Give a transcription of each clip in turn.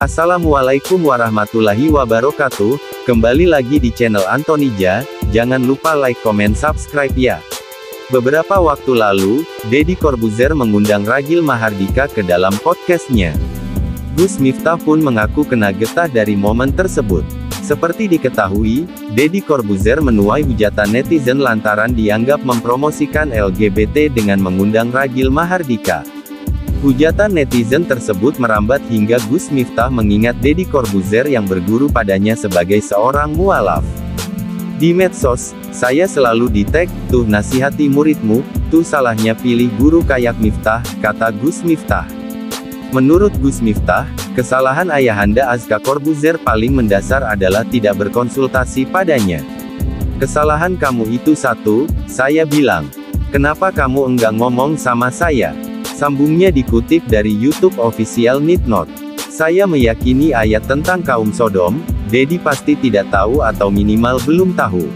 Assalamualaikum warahmatullahi wabarakatuh, kembali lagi di channel Antonija, jangan lupa like, comment, subscribe ya. Beberapa waktu lalu, Deddy Corbuzier mengundang Ragil Mahardika ke dalam podcastnya. Gus Miftah pun mengaku kena getah dari momen tersebut. Seperti diketahui, Deddy Corbuzier menuai hujatan netizen lantaran dianggap mempromosikan LGBT dengan mengundang Ragil Mahardika. Hujatan netizen tersebut merambat hingga Gus Miftah mengingat Deddy Corbuzier yang berguru padanya sebagai seorang mualaf. Di medsos, saya selalu di tag, tuh nasihati muridmu, tuh salahnya pilih guru kayak Miftah, kata Gus Miftah. Menurut Gus Miftah, kesalahan ayahanda Azka Corbuzier paling mendasar adalah tidak berkonsultasi padanya. Kesalahan kamu itu satu, saya bilang. Kenapa kamu enggak ngomong sama saya? Sambungnya dikutip dari YouTube official Nitnot. Saya meyakini ayat tentang kaum Sodom, Dedi pasti tidak tahu atau minimal belum tahu.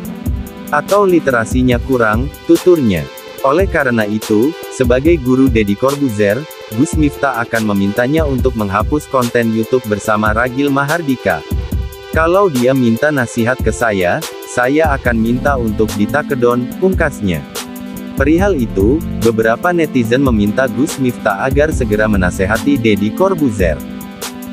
Atau literasinya kurang, tuturnya. Oleh karena itu, sebagai guru Dedi Corbuzier, Gus Miftah akan memintanya untuk menghapus konten YouTube bersama Ragil Mahardika. Kalau dia minta nasihat ke saya, saya akan minta untuk ditakedon, pungkasnya. Perihal itu, beberapa netizen meminta Gus Miftah agar segera menasehati Deddy Corbuzier.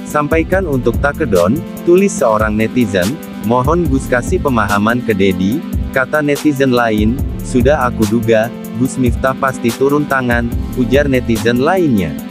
Sampaikan untuk takedon, tulis seorang netizen, mohon Gus kasih pemahaman ke Deddy, kata netizen lain, sudah aku duga, Gus Miftah pasti turun tangan, ujar netizen lainnya.